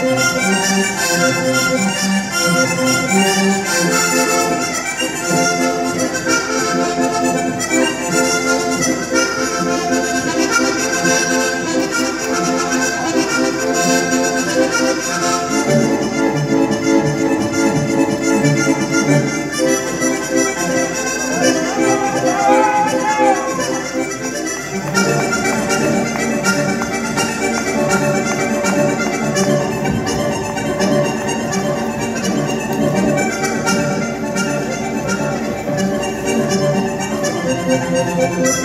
Thank you. Música